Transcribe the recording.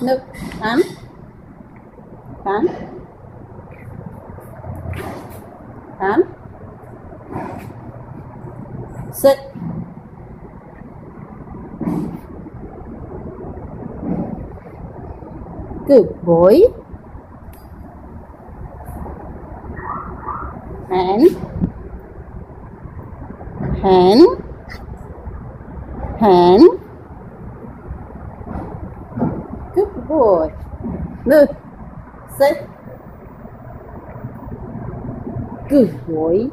Look, come. Come. Come. Sit. Good boy. Hand. Hand. Hand. Good boy. Look. Sit. Good boy.